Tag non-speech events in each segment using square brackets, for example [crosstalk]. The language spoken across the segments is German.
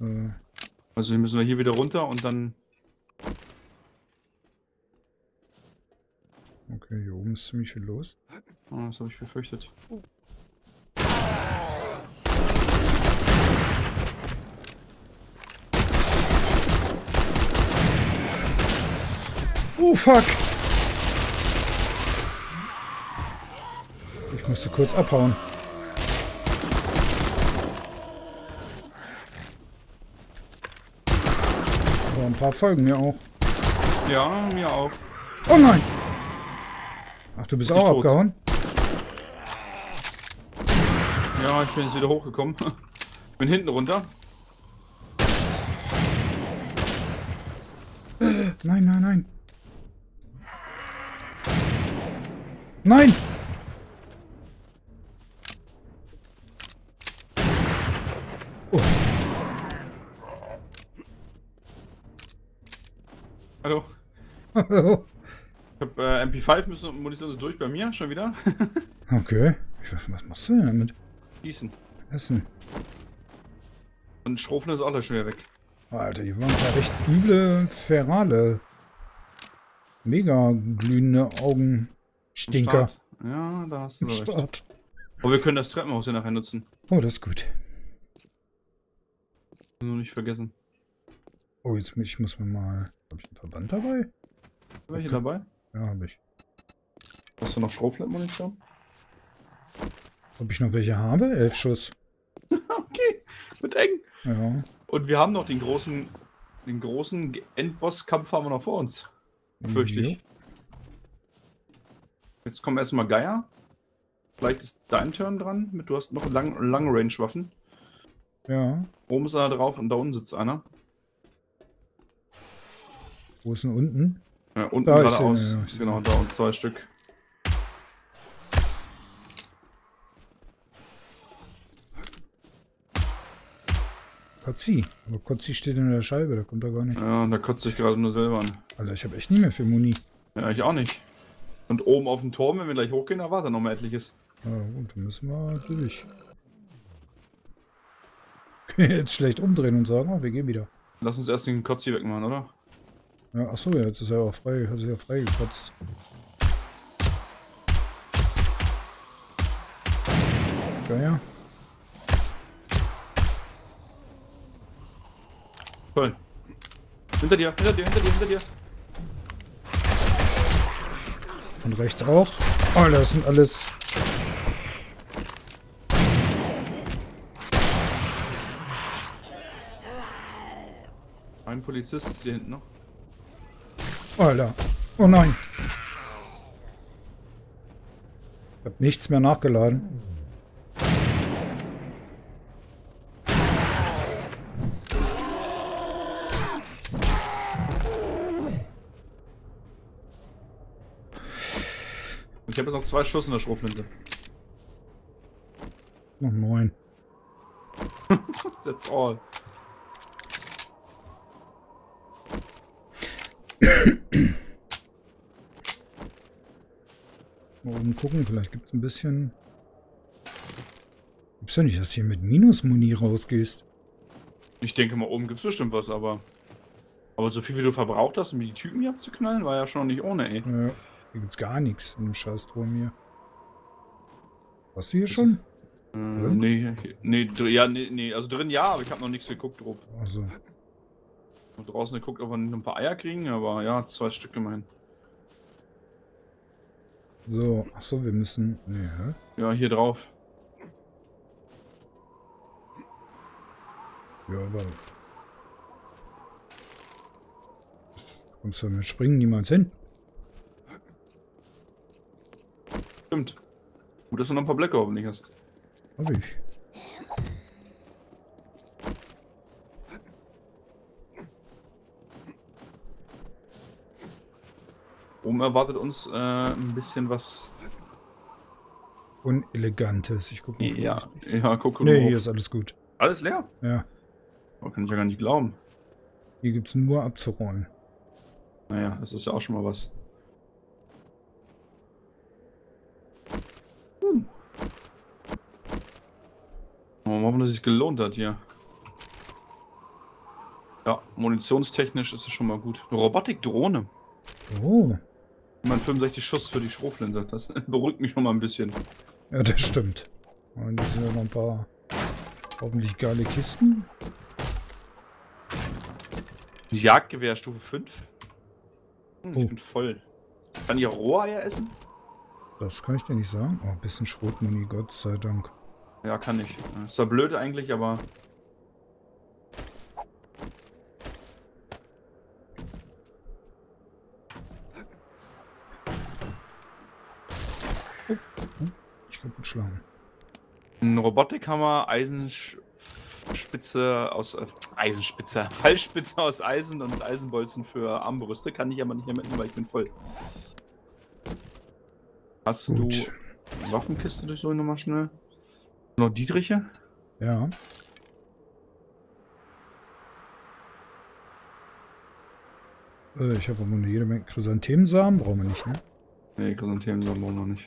Äh, Also hier müssen wir hier wieder runter und dann. okay, hier oben ist ziemlich viel los. Oh, das habe ich befürchtet. Oh, fuck! Ich musste kurz abhauen. Ein paar folgen mir auch. Ja, mir auch. Oh nein! Ach, du bist auch tot? abgehauen? Ja, ich bin jetzt wieder hochgekommen. [laughs] bin hinten runter. Nein, nein, nein. Nein! Hallo. Ich hab äh, MP5 müssen Munition ist durch bei mir, schon wieder. [laughs] okay. Ich weiß, was machst du denn damit? Schießen. Essen. Und Schrofen ist auch gleich schon wieder weg. Alter, die waren ja recht üble Ferale. Mega glühende Augen. Stinker. Ja, da hast du recht. Start. Aber wir können das Treppenhaus hier nachher nutzen. Oh, das ist gut. Nur nicht vergessen. Oh, jetzt muss ich muss mir mal. Habe ich einen Verband dabei? Welche Okay. dabei? Ja, habe ich. Hast du noch Schrotflintenmunition? Ob ich noch welche habe? Elf Schuss. [laughs] Okay, wird eng. Ja. Und wir haben noch den großen, den großen Endbosskampf haben wir noch vor uns. Fürchte ich. Jetzt kommen erstmal Geier. Vielleicht ist dein Turn dran. Mit, du hast noch lang, lange Range-Waffen. Ja. Oben ist einer drauf und da unten sitzt einer. Wo ist denn unten? Ja, unten Da ist geradeaus. er, ja, genau, da und zwei Stück. Kotzi. Aber Kotzi steht in der Scheibe, da kommt er gar nicht. Ja, und da kotzt sich gerade nur selber an. Alter, ich habe echt nicht mehr viel Muni. Ja, ich auch nicht. Und oben auf dem Turm, wenn wir gleich hochgehen, da wartet noch mal etliches. Ja, gut, dann müssen wir durch. Können wir jetzt schlecht umdrehen und sagen, oh, wir gehen wieder. Lass uns erst den Kotzi wegmachen, oder? Ja, achso, ja, jetzt ist er auch frei, hat sich ja frei gekotzt. Geier. Toll. Hinter dir, hinter dir, hinter dir, hinter dir. Und rechts auch. Oh, das sind alles. Ein Polizist ist hier hinten noch. Alter. Oh nein. Ich hab nichts mehr nachgeladen. Ich habe jetzt noch zwei Schuss in der Schrotflinte. Noch neun. [laughs] That's all. Mal oben gucken, vielleicht gibt es ein bisschen. Gibt's ja nicht, dass du hier mit Minus-Muni rausgehst. Ich denke mal, oben gibt es bestimmt was, aber. Aber so viel wie du verbraucht hast, um die Typen hier abzuknallen, war ja schon nicht ohne, ey. Ja, hier gibt's gar nichts in dem Scheißturm hier. Hast du hier schon? Äh, nee, nee, ja, nee, nee, also drin ja, aber ich habe noch nichts geguckt drauf. Also, Und draußen geguckt, ob wir ein paar Eier kriegen, aber ja, zwei Stück immerhin. So, achso, wir müssen. Nee, hä? Ja, hier drauf. Ja, aber. Kommst du mit Springen niemals hin? Stimmt. Gut, dass du noch ein paar Blöcke hoffentlich hast. Hab ich. Oben erwartet uns äh, ein bisschen was. Unelegantes. Ich guck mal. Ja, ja, guck, guck Nee, hoch. hier ist alles gut. Alles leer? Ja, Oh, kann ich ja gar nicht glauben. hier gibt's nur abzuräumen. Naja, das ist ja auch schon mal was. Hm. Oh, hoffen, dass es sich gelohnt hat hier. Ja, munitionstechnisch ist es schon mal gut. Robotik-Drohne. Oh, Immer 65 Schuss für die Schrotflinte. Das [laughs] beruhigt mich schon mal ein bisschen. ja, das stimmt. Und hier sind ja noch ein paar hoffentlich geile Kisten. Jagdgewehr Stufe 5. Hm, ich Oh. bin voll. Kann ich auch Roheier essen? Das kann ich dir nicht sagen. Oh, ein bisschen Schrotmuni, Gott sei Dank. Ja, kann ich. Ist zwar blöd eigentlich, aber. Schlagen. Ein Robotikhammer, Eisenspitze aus. Äh, Eisenspitze. [laughs] Fallspitze aus Eisen und Eisenbolzen für Armbrüste. Kann ich aber nicht mehr mitnehmen, weil ich bin voll. Hast Gut. du Waffenkiste durch so nochmal schnell? Noch Dietriche? Ja. Äh, ich habe aber nur jede Menge Chrysanthemensamen. Brauchen wir nicht, ne? Nee, Chrysanthemen brauchen wir nicht.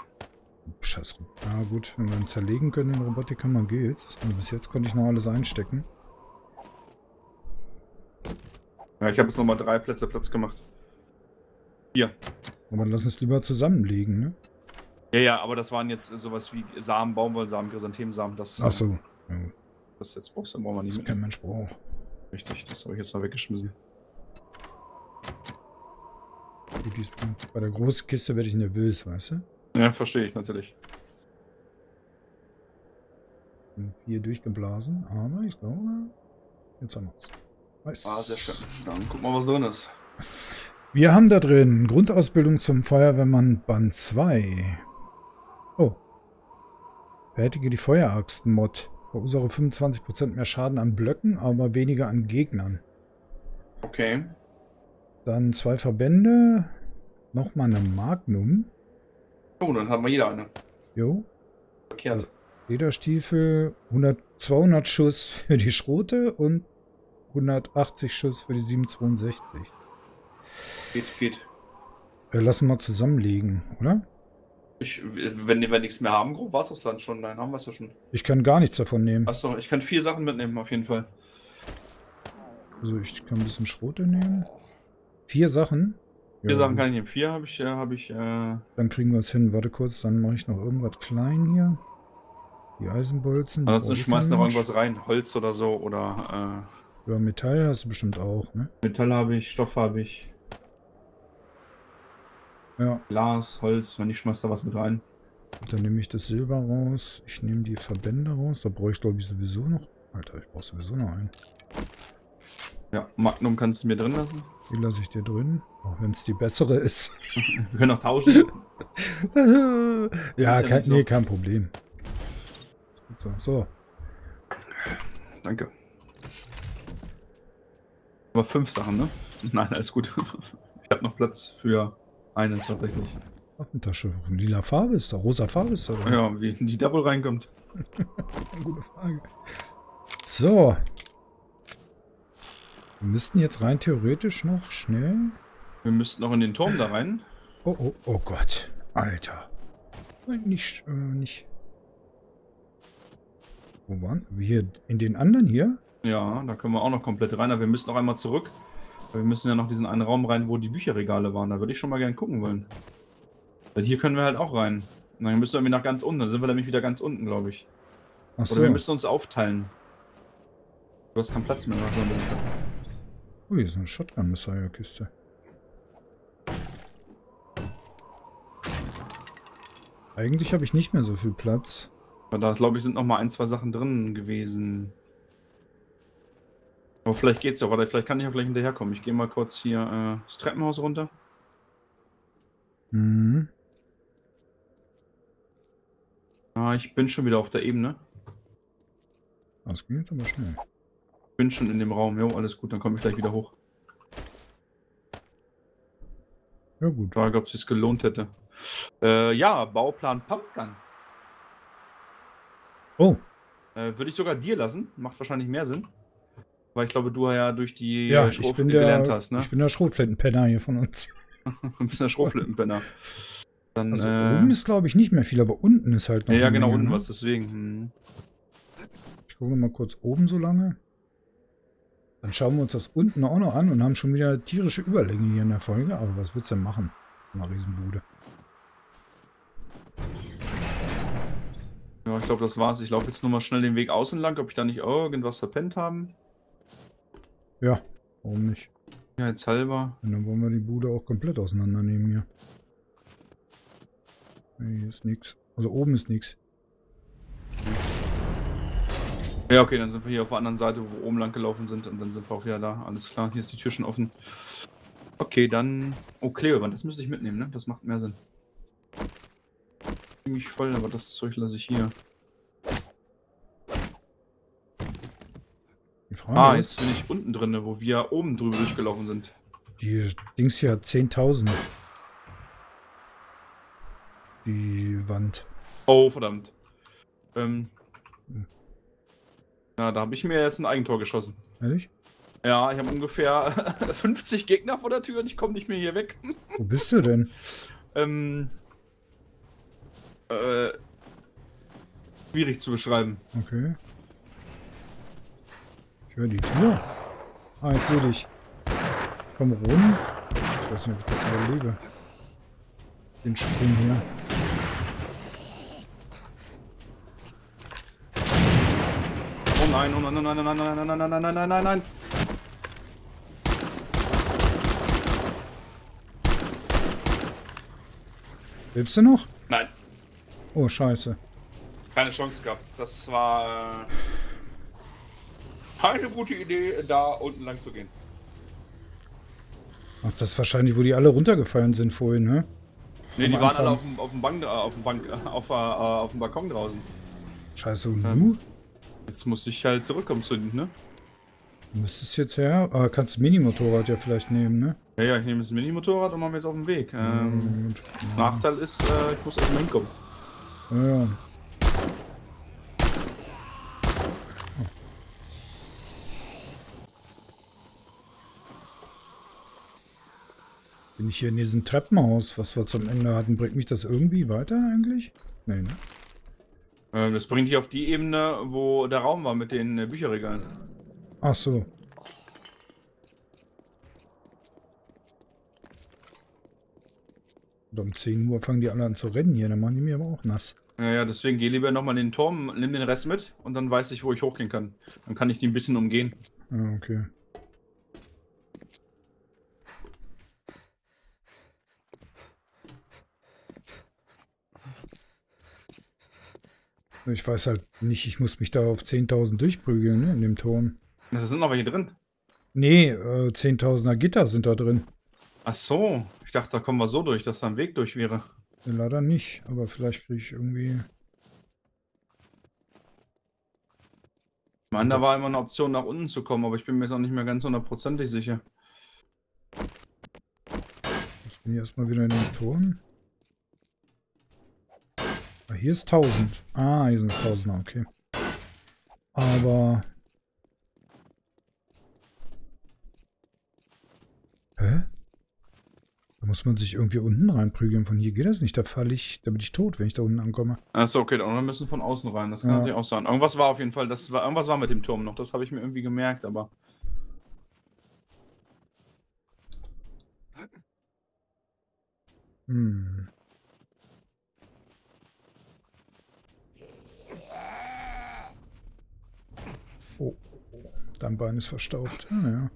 Scheiß. Ja gut, wenn wir ihn zerlegen können, den Robotikhammer geht's. Und bis jetzt konnte ich noch alles einstecken. Ja, ich habe jetzt nochmal drei Plätze Platz gemacht. Hier. Aber lass uns lieber zusammenlegen, ne? Ja, ja, aber das waren jetzt sowas wie Samen, Baumwollsamen, Chrysanthemensamen. Das, Ach so. Ja, das jetzt brauchst du, brauchen wir nicht das kennt Mensch braucht. Richtig, das habe ich jetzt mal weggeschmissen. Bei der großen Kiste werde ich nervös, weißt du? Ja, verstehe ich natürlich. Sind vier durchgeblasen, aber ich glaube, jetzt haben wir's. Nice. Ah, sehr schön. Dann guck mal, was drin ist. [laughs] Wir haben da drin Grundausbildung zum Feuerwehrmann Band 2. Oh. Fertige die Feueraxten-Mod. Verursache 25% mehr Schaden an Blöcken, aber weniger an Gegnern. Okay. Dann zwei Verbände. Nochmal eine Magnum. Oh, dann haben wir jeder eine. Jo. Verkehrt. Lederstiefel. 100, 200 Schuss für die Schrote und 180 Schuss für die 762. Geht, geht. Wir lassen mal zusammenlegen, oder? Ich, wenn wir nichts mehr haben, grob war es das dann schon. Nein, haben wir es ja schon. Ich kann gar nichts davon nehmen. Achso, ich kann vier Sachen mitnehmen, auf jeden Fall. Also ich kann ein bisschen Schrote nehmen. Vier Sachen? Vier Sachen kann ich nehmen. Vier habe ich, äh, habe ich, äh, Dann kriegen wir es hin. Warte kurz, dann mache ich noch irgendwas klein hier. Die Eisenbolzen. ansonsten schmeiß noch irgendwas rein. Holz oder so oder, Ja, Metall hast du bestimmt auch, ne? äh, Metall habe ich, Stoff habe ich, Ja, Glas, Holz, wenn ich schmeiß da was mit rein. dann nehme ich das Silber raus. Ich nehme die Verbände raus. Da brauche ich glaube ich sowieso noch. Alter, ich brauche sowieso noch einen. Ja, Magnum kannst du mir drin lassen. Die lasse ich dir drin. Auch wenn es die bessere ist. [laughs] Wir können auch tauschen. ja, kein, nee, kein Problem. So. So, Danke. Aber fünf Sachen, ne? [laughs] Nein, alles gut. Ich habe noch Platz für eine tatsächlich. Waffentasche. Lila Farbe ist da, rosa Farbe ist da. drin. Ja, wie die da wohl reinkommt. [laughs] Das ist eine gute Frage. So. Wir müssten jetzt rein theoretisch noch schnell. Wir müssten noch in den Turm da rein. Oh, oh, oh Gott. Alter. Nicht, äh, nicht. Wo waren wir? In den anderen hier? Ja, da können wir auch noch komplett rein, aber wir müssen noch einmal zurück. Wir müssen ja noch diesen einen Raum rein, wo die Bücherregale waren. Da würde ich schon mal gerne gucken wollen. Weil hier können wir halt auch rein. Und dann müssen wir nach ganz unten. Dann sind wir nämlich wieder ganz unten, glaube ich. Ach Oder so. wir müssen uns aufteilen. Du hast keinen Platz mehr, du hast bisschen Platz. Ui, hier ist eine Shotgun-Messiah-Kiste. Eigentlich habe ich nicht mehr so viel Platz. Aber da, glaube ich, sind noch mal ein, zwei Sachen drin gewesen. Aber vielleicht geht's ja, oder vielleicht kann ich auch gleich hinterherkommen. Ich gehe mal kurz hier äh, das Treppenhaus runter. Mhm. Ah, ich bin schon wieder auf der Ebene. Das ging jetzt aber schnell. Bin schon in dem Raum. Jo, alles gut, dann komme ich gleich wieder hoch. Ja gut. Frage, ob es sich gelohnt hätte. Äh, ja, Bauplan Pumpgun. Oh, Äh, Würde ich sogar dir lassen. Macht wahrscheinlich mehr Sinn. Weil ich glaube, du ja durch die ja, äh, ich Schrot bin, gelernt der, hast, ne? ich bin der Schrotflintenpenner hier von uns. [laughs] [laughs] Du bist der Schrotflintenpenner. Dann, Also äh, oben ist glaube ich nicht mehr viel, aber unten ist halt noch ja, genau, Menge, unten ne? was, deswegen. Hm. Ich gucke mal kurz oben so lange. Dann schauen wir uns das unten auch noch an und haben schon wieder tierische Überlänge hier in der Folge. Aber was willst du denn machen? Eine Riesenbude. Ja, ich glaube, das war's. Ich laufe jetzt nur mal schnell den Weg außen lang, ob ich da nicht irgendwas verpennt haben. Ja, warum nicht? Ja, jetzt halber. Und dann wollen wir die Bude auch komplett auseinandernehmen hier. Hier ist nichts. Also oben ist nichts. Ja, okay, dann sind wir hier auf der anderen Seite, wo wir oben lang gelaufen sind und dann sind wir auch wieder da. Alles klar, hier ist die Tür schon offen. Okay, dann... Oh, Klebeband, das müsste ich mitnehmen, ne? Das macht mehr Sinn. Ziemlich voll, aber das Zeug lasse ich hier. Die Frage Ah, ist, jetzt bin ich unten drin, wo wir oben drüber durchgelaufen sind. die Dings hier hat 10.000. Die Wand. Oh, verdammt. Ähm... Ja, da habe ich mir jetzt ein Eigentor geschossen. Ehrlich? Ja, ich habe ungefähr [laughs] 50 Gegner vor der Tür und ich komme nicht mehr hier weg. Wo bist du denn? [laughs] Ähm. Äh. Schwierig zu beschreiben. Okay. Ich höre die Tür. Ah, ich sehe dich. Komm rum. Ich weiß nicht, ob ich das überlebe. Den Sprung hier. nein, oh nein, oh nein, oh nein, oh nein, oh nein, nein, nein, nein, nein, nein, nein. Lebst du noch? Nein. Oh, scheiße. Keine Chance gehabt. Das war keine gute Idee, da unten lang zu gehen. Ach, das ist wahrscheinlich, wo die alle runtergefallen sind vorhin, ne? Ne, die Anfang. waren alle auf dem, auf dem, Bank, auf dem, Bank, auf, äh, auf dem Balkon draußen. Scheiße, und ja. du? Jetzt muss ich halt zurückkommen zu ne? Du müsstest jetzt her. Aber kannst das Minimotorrad ja vielleicht nehmen, ne? Ja, ja, ich nehme das Mini-Motorrad und machen wir jetzt auf den Weg. Ähm, Gut. Nachteil ist, äh, ich muss erstmal hinkommen. Ja, ja. Bin ich hier in diesem Treppenhaus, was wir zum Ende hatten, bringt mich das irgendwie weiter eigentlich? Nee, ne? Ähm, das bringt dich auf die Ebene, wo der Raum war mit den äh, Bücherregalen. Ach so. Und um 10 Uhr fangen die alle an zu rennen hier, dann machen die mir aber auch nass. Ja, ja, deswegen geh lieber nochmal in den Turm, nimm den Rest mit und dann weiß ich, wo ich hochgehen kann. Dann kann ich die ein bisschen umgehen. Ah, okay. Ich weiß halt nicht, ich muss mich da auf 10.000 durchprügeln, ne, in dem Turm. Da sind noch welche drin. Nee, äh, 10.000er Gitter sind da drin. Ach so, ich dachte, da kommen wir so durch, dass da ein Weg durch wäre. Leider nicht, aber vielleicht kriege ich irgendwie... Ich meine, da war immer eine Option, nach unten zu kommen, aber ich bin mir jetzt auch nicht mehr ganz hundertprozentig sicher. Ich bin hier erstmal wieder in den Turm. Ah, hier ist 1000. Ah, hier sind 1000er, okay. Aber... Hä? Da muss man sich irgendwie unten reinprügeln. Von hier geht das nicht. Da falle ich, da bin ich tot, wenn ich da unten ankomme. Achso, okay, dann wir müssen von außen rein. Das kann Ja. natürlich auch sein. Irgendwas war auf jeden Fall, das war, irgendwas war mit dem Turm noch. Das habe ich mir irgendwie gemerkt, aber. Hm. Oh, dein Bein ist verstaubt. Ah, ja.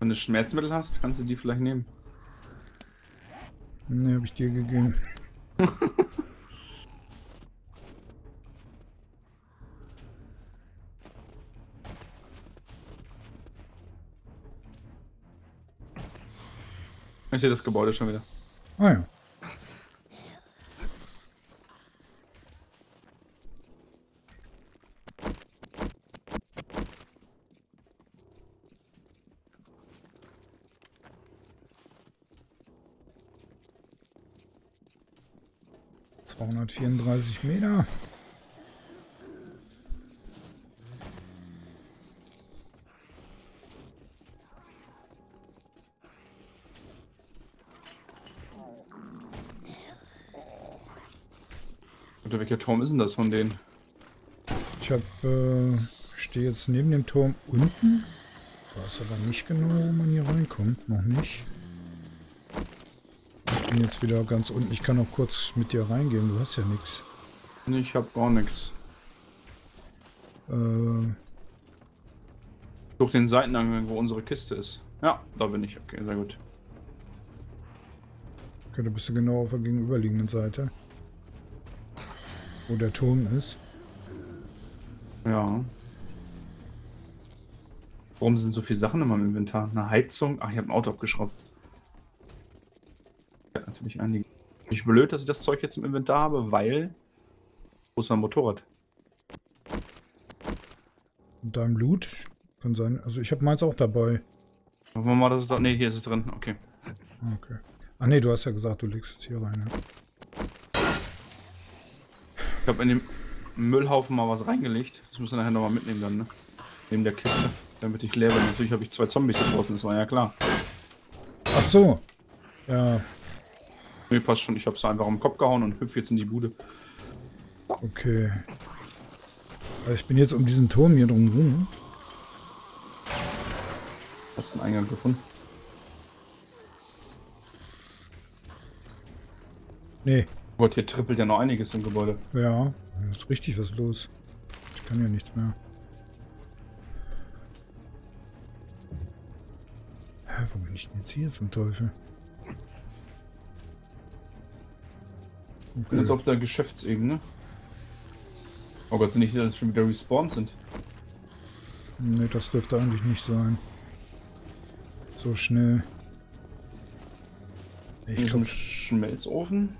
Wenn du Schmerzmittel hast, kannst du die vielleicht nehmen. Ne, habe ich dir gegeben. Ich sehe das Gebäude schon wieder. Ah ja. Zweihundertvierunddreißig Meter. Oder welcher Turm ist denn das von denen? Ich habe äh, Ich stehe jetzt neben dem Turm unten. Weiß aber nicht genau, wo man hier reinkommt. Noch nicht. Bin jetzt wieder ganz unten. Ich kann auch kurz mit dir reingehen. Du hast ja nichts. Ich hab gar nichts. Äh, Durch den Seiteneingang, wo unsere Kiste ist. Ja, da bin ich. Okay, sehr gut. okay, da bist du genau auf der gegenüberliegenden Seite. Wo der Turm ist. Ja. Warum sind so viele Sachen in meinem Inventar? Eine Heizung? Ach, ich habe ein Auto abgeschraubt. Ja, natürlich einige. Nicht blöd, dass ich das Zeug jetzt im Inventar habe, weil. Wo ist mein Motorrad? Und dein Blut kann sein. Also ich habe meins auch dabei. Hoffen wir mal, dass es da. Ne, hier ist es drin. Okay. Ah, Okay. Ach nee, du hast ja gesagt, du legst es hier rein. Ja. Ich habe in dem Müllhaufen mal was reingelegt. Das müssen wir nachher nochmal mitnehmen dann, ne? Neben der Kiste. Damit ich leer bin. Natürlich habe ich zwei Zombies draußen, das war ja klar. Ach so. Ja, Nee, passt schon. Ich habe es einfach am Kopf gehauen und hüpf jetzt in die Bude. okay. Also ich bin jetzt um diesen Turm hier drum rum. Hast einen Eingang gefunden? Nee, Gott, hier trippelt ja noch einiges im Gebäude. ja. Da ist richtig was los. Ich kann ja nichts mehr. Hä, wo bin ich denn jetzt hier zum Teufel? Ich bin jetzt auf der Geschäftsebene. Oh Gott, sind nicht, dass es schon wieder respawned sind. Nee, das dürfte eigentlich nicht sein. So schnell. Ich ist ein glaube, Schmelzofen.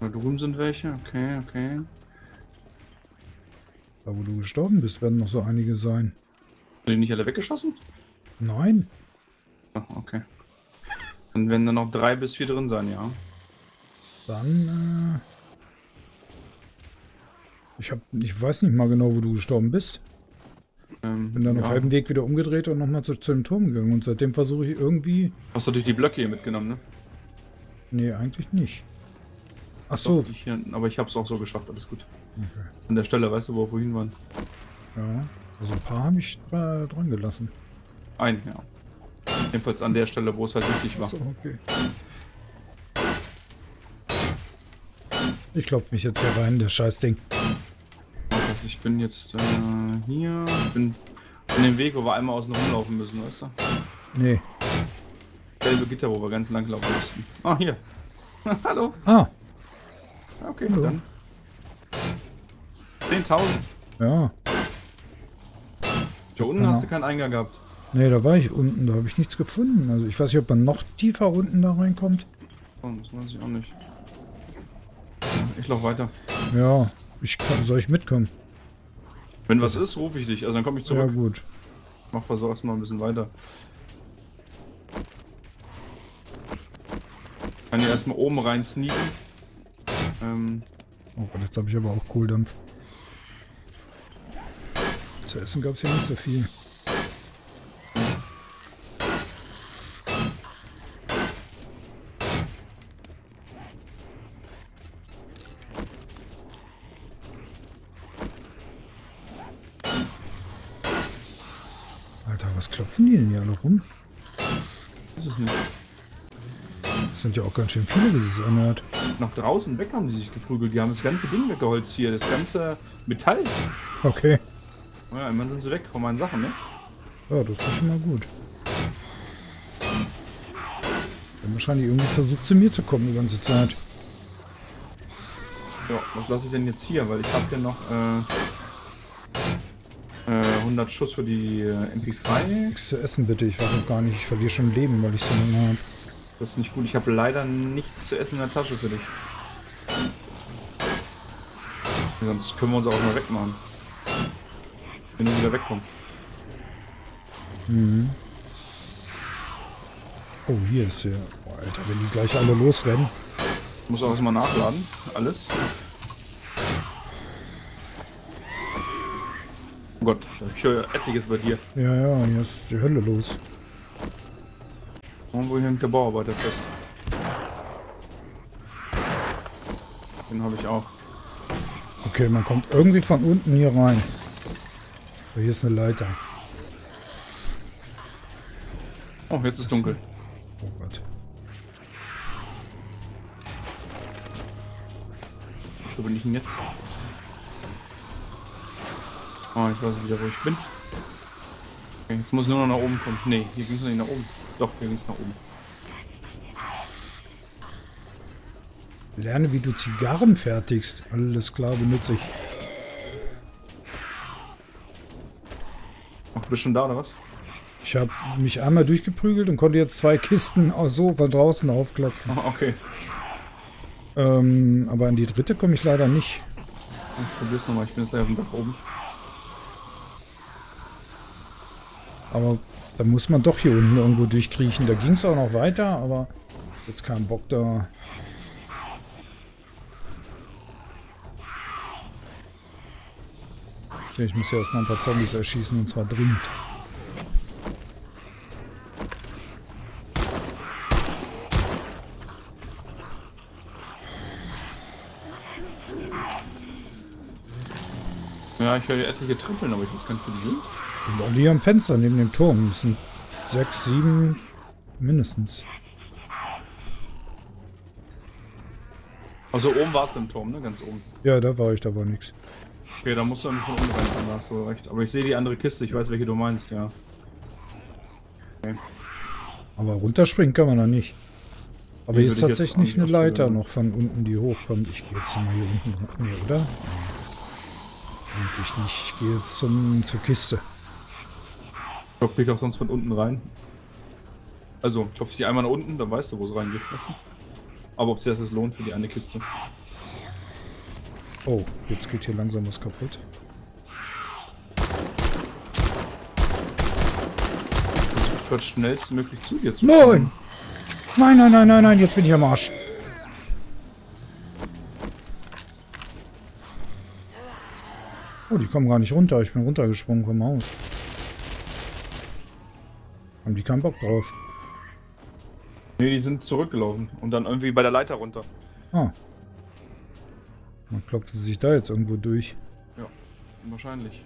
Da drüben sind welche. Okay, okay. da wo du gestorben bist, werden noch so einige sein. Sind die nicht alle weggeschossen? Nein. Ah, okay. Dann werden da noch drei bis vier drin sein, ja. Dann, äh... Ich hab, ich weiß nicht mal genau, wo du gestorben bist. Ähm, Bin dann ja. auf halbem Weg wieder umgedreht und nochmal zu, zu dem Turm gegangen. Und seitdem versuche ich irgendwie... Hast du durch die Blöcke hier mitgenommen, ne? Nee, eigentlich nicht. Ach so. Doch, ich aber ich hab's auch so geschafft, alles gut. Okay. An der Stelle, weißt du, wo wir vorhin waren? Ja. Also ein paar habe ich dra dran gelassen. Ein, ja. Jedenfalls an der Stelle, wo es halt wichtig war. Achso, okay. Ich glaub mich jetzt hier rein, das Scheißding. Also ich bin jetzt äh, hier. Ich bin an dem Weg, wo wir einmal außen rumlaufen müssen, weißt du? Nee. Gelbe Gitter, wo wir ganz lang laufen mussten. Ah, hier. [laughs] Hallo. Ah, Okay, Hallo. dann. 10.000. ja. Hier unten Ja. hast du keinen Eingang gehabt. Nee, da war ich unten, da habe ich nichts gefunden. Also ich weiß nicht, ob man noch tiefer unten da reinkommt. Oh, das weiß ich auch nicht. Ich lauf weiter. Ja, ich kann, soll ich mitkommen? Wenn was ist, rufe ich dich. Also dann komme ich Ja zurück. gut. Mach versuch erstmal ein bisschen weiter. Kann hier erstmal oben rein sneaken. Ähm, Oh Gott, jetzt habe ich aber auch Kohldampf. Zu essen gab es hier nicht so viel. Alter, was klopfen die denn hier alle rum? ist es nicht. Das sind ja auch ganz schön viele, wie sie es anhört. Nach draußen weg haben die sich geprügelt. Die haben das ganze Ding weggeholzt hier. Das ganze Metall. Okay. Ja, immerhin sind sie weg von meinen Sachen, ne? Ja, das ist schon mal gut. Die haben wahrscheinlich irgendwie versucht, zu mir zu kommen die ganze Zeit. Ja, was lasse ich denn jetzt hier? Weil ich habe hier noch äh, äh, 100 Schuss für die äh, MP3. Nichts zu essen bitte, ich weiß auch gar nicht, ich verliere schon Leben, weil ich so lange habe. Das ist nicht gut. Ich habe leider nichts zu essen in der Tasche für dich. Sonst können wir uns auch mal wegmachen. Wenn wir wieder wegkommen. Mhm. Oh, hier ist hier. Oh, Alter, wenn die gleich alle losrennen. Ich muss auch erstmal nachladen. Alles. Oh Gott, ich höre etliches bei dir. Ja, ja, hier ist die Hölle los. Irgendwo hängt der Bauarbeiter fest. Den habe ich auch. Okay, man kommt irgendwie von unten hier rein. So, hier ist eine Leiter. Oh, jetzt ist dunkel. Oh Gott. Wo bin ich denn jetzt? Oh, ich weiß wieder, wo ich bin. Okay, jetzt muss ich nur noch nach oben kommen. Nee, hier ging es noch nicht nach oben. Doch, hier ging es nach oben. Lerne, wie du Zigarren fertigst. Alles klar, benutze ich. Ach, du bist schon da, oder was? Ich habe mich einmal durchgeprügelt und konnte jetzt zwei Kisten so von draußen aufklopfen. Ah, okay. Ähm, aber an die dritte komme ich leider nicht. Ich probier's nochmal, ich bin jetzt auf dem Dach oben. Aber da muss man doch hier unten irgendwo durchkriechen. Da ging es auch noch weiter, aber jetzt kein Bock da. Okay, ich muss ja erstmal ein paar Zombies erschießen und zwar dringend. Ja, ich höre hier etliche Trippeln, aber ich weiß gar nicht, wo die sind. Alle hier am Fenster neben dem Turm. Das sind sechs, sieben mindestens. Also oben warst du im Turm, ne? Ganz oben. Ja, da war ich, da war nichts. Okay, da musst du nicht von unten reinkommen, da hast du recht. Aber ich sehe die andere Kiste, ich weiß, welche du meinst, ja. Aber runterspringen kann man da nicht. Aber hier ist tatsächlich eine Leiter ausprobieren. noch von unten, die hochkommt. Ich gehe jetzt mal hier unten rein, nee, oder? Eigentlich nicht. Ich gehe jetzt zum, zur Kiste. Klopf dich auch sonst von unten rein. Also, klopf dich einmal nach unten, dann weißt du, wo es reingeht. Aber ob sich das jetzt lohnt für die eine Kiste. Oh, jetzt geht hier langsam was kaputt. Ich schnellstmöglich zu dir zu Nein! Nein, nein, nein, nein, nein, jetzt bin ich am Arsch. Kommen gar nicht runter. Ich bin runtergesprungen vom Haus. Haben die keinen Bock drauf? Nee, die sind zurückgelaufen und dann irgendwie bei der Leiter runter. Ah. Dann klopfen sie sich da jetzt irgendwo durch. Ja, wahrscheinlich.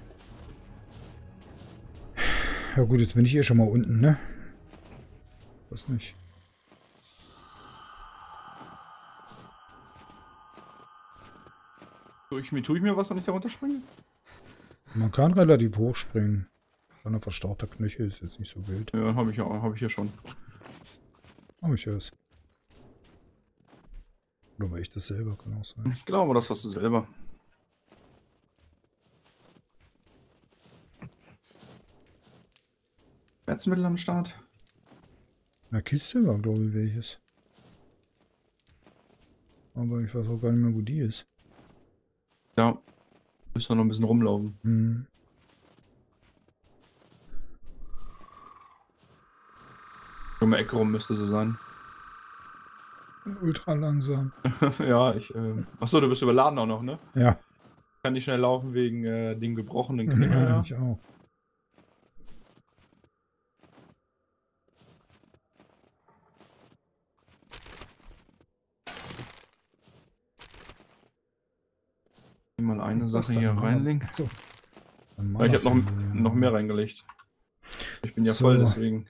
Ja gut, jetzt bin ich eh schon mal unten, ne? Was nicht. Tue ich mir, tue ich mir was, wenn ich da runterspringe? Man kann relativ hoch springen. Ein verstauchter Knöchel ist jetzt nicht so wild. Ja, habe ich ja, habe ich ja schon. Aber ich es. Oder war ich das selber? Kann auch sein. Ich glaube, das hast du selber. Schmerzmittel am Start? Na, Kiste war, glaube ich, welches. Aber ich weiß auch gar nicht mehr, wo die ist. Ja. Müssen wir noch ein bisschen rumlaufen. Hm. Um die Ecke rum müsste sie sein. Ultra langsam. [laughs] ja, ich. Äh... Achso, du bist überladen auch noch, ne? Ja, Kann nicht schnell laufen wegen äh, dem gebrochenen Knie. ja, Ja. ich auch. Mal eine Sache hier reinlegen. So. Ja, ich habe noch, noch mehr reingelegt. Ich bin ja So. voll, deswegen.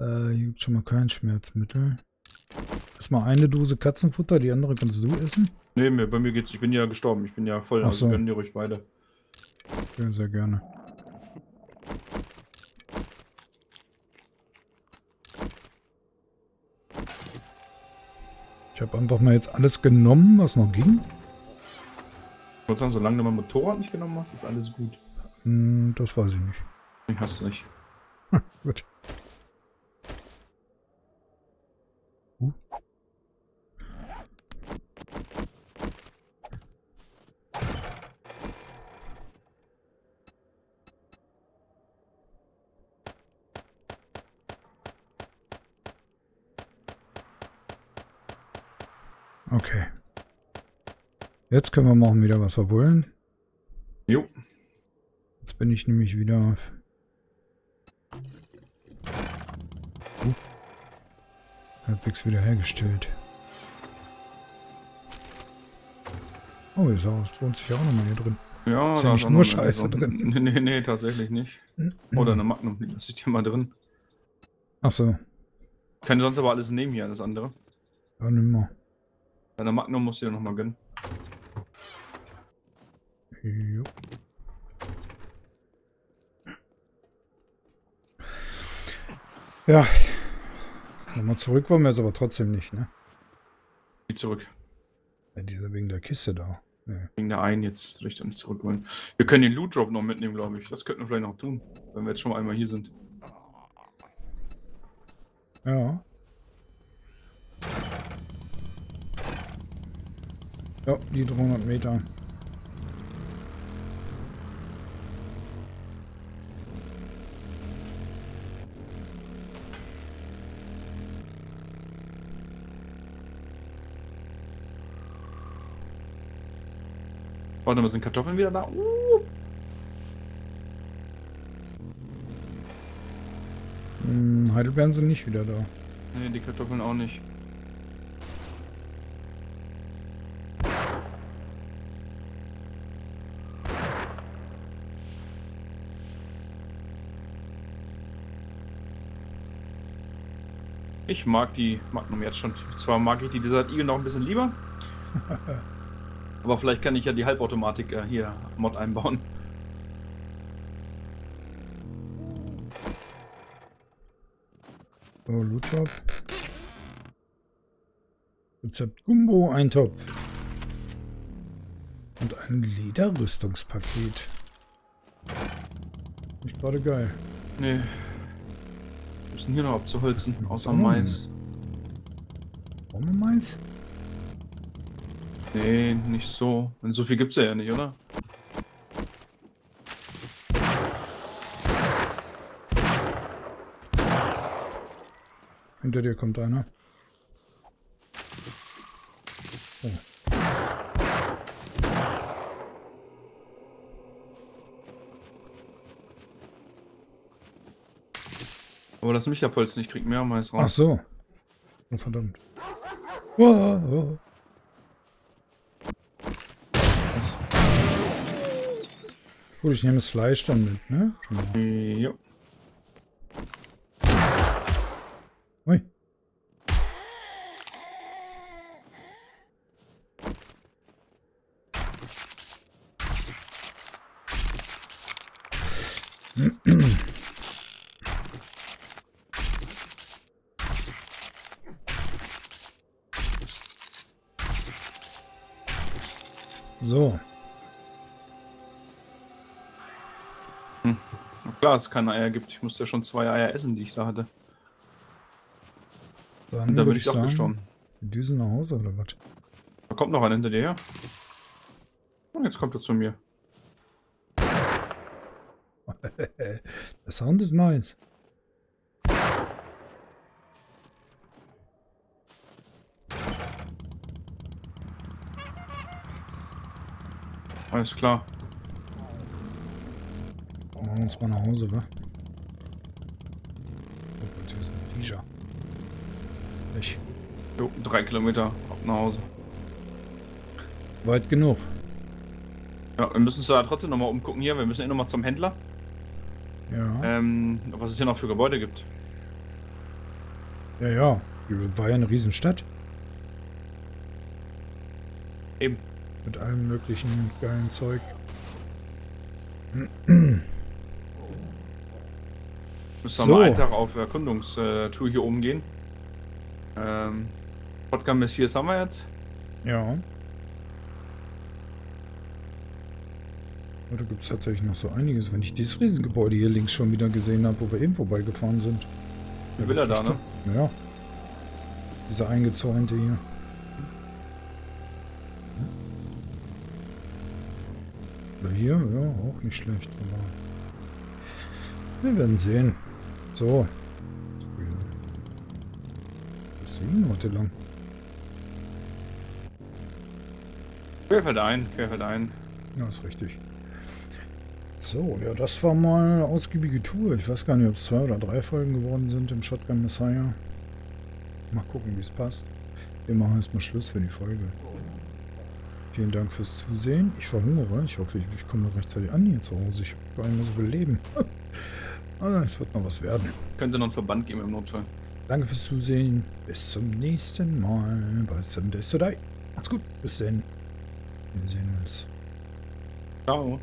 Äh, hier gibt schon mal kein Schmerzmittel. Erstmal eine Dose Katzenfutter, die andere kannst du essen. Nee, mir, bei mir geht's. Ich bin ja gestorben. Ich bin ja voll. Ach Also so. gönnen dir ruhig beide. Ja, sehr gerne. Ich habe einfach mal jetzt alles genommen, was noch ging. Ich würde sagen, solange du mein Motorrad nicht genommen hast, ist alles gut. Hm, das weiß ich nicht. Nee, hast du nicht. Gut. Uh. Okay. Jetzt können wir machen wieder, was wir wollen. Jo. Jetzt bin ich nämlich wieder halbwegs wiederhergestellt. Oh, das Haus lohnt sich auch nochmal hier drin. Ja, Ist ja da nicht nur Scheiße drin. Nee, nee, nee, tatsächlich nicht. Oder eine Magnum, die lasse ich dir mal drin. Ach so, Kann sonst aber alles nehmen hier, alles andere. ja, nimm mal. Deine Magnum musst du dir nochmal gönnen. Jo. Ja. Nochmal zurück wollen wir jetzt aber trotzdem nicht, ne? Geh zurück. Ja, dieser wegen der Kiste da. Nee. Wegen der einen jetzt Richtung zurück wollen. Wir können den Loot Drop noch mitnehmen, glaube ich. Das könnten wir vielleicht noch tun, wenn wir jetzt schon mal einmal hier sind. Ja. Ja, die 300 Meter. Warte mal, sind Kartoffeln wieder da? Uh, Hm, Heidelbeeren sind nicht wieder da. nee, die Kartoffeln auch nicht. Ich mag die Magnum jetzt schon. Zwar mag ich die Desert Eagle noch ein bisschen lieber. [laughs] aber vielleicht kann ich ja die Halbautomatik äh, hier Mod einbauen. So, Lootshop. Rezept Gumbo, ein Topf. Und ein Lederrüstungspaket. Nicht gerade geil. Nee. Wir müssen hier noch abzuholzen, außer Oh. Mais. Wir Mais? Nee, nicht so. Denn so viel gibt's ja, ja nicht, oder? Hinter dir kommt einer. Oh. Aber lass mich abholzen, ich krieg mehr Mais Ach raus. so. Oh, verdammt. Oh, oh. Gut, ich nehme das Fleisch dann mit, ne? Jo. Ui. So, Klar, es keine Eier gibt. Ich musste ja schon zwei Eier essen, die ich da hatte. dann Und da würde bin ich sagen, gestorben. wir düsen nach Hause oder was? Da kommt noch einer hinter dir her. Und jetzt kommt er zu mir. [laughs] Der Sound ist nice. Alles klar. Wir uns mal nach Hause, wa? Oh Gott, hier ist ein Nisha. Ich. Jo, drei Kilometer ab nach Hause. Weit genug. Ja, wir müssen uns da trotzdem nochmal umgucken hier. Wir müssen eh nochmal zum Händler. Ja. Ähm, was es hier noch für Gebäude gibt. Ja, ja. War ja eine Riesenstadt. Eben. Mit allem möglichen geilen Zeug. Müssen wir So. mal einen Tag auf Erkundungstour hier oben gehen. Ähm, Shotgun Messias haben wir jetzt. Ja. Oh, da gibt es tatsächlich noch so einiges. Wenn ich dieses Riesengebäude hier links schon wieder gesehen habe, wo wir eben vorbeigefahren sind. Die Villa da, ne? Ja. Dieser eingezäunte hier. Oder hier, ja, auch nicht schlecht. Aber wir werden sehen. So. Was ist denn heute lang? Querfeld ein, Querfeld ein. Ja, ist richtig. So, ja, das war mal eine ausgiebige Tour. Ich weiß gar nicht, ob es zwei oder drei Folgen geworden sind im Shotgun Messiah. Mal gucken, wie es passt. Wir machen erstmal Schluss für die Folge. Vielen Dank fürs Zusehen. Ich verhungere. Ich hoffe, ich, ich komme noch rechtzeitig an hier zu Hause. Ich habe mehr so viel Leben. [laughs] ah, es wird noch was werden. Könnte noch einen Verband geben im Notfall. Danke fürs Zusehen. Bis zum nächsten Mal bei Seven Days to Die. Macht's gut. Bis denn. Wir sehen uns. Ciao.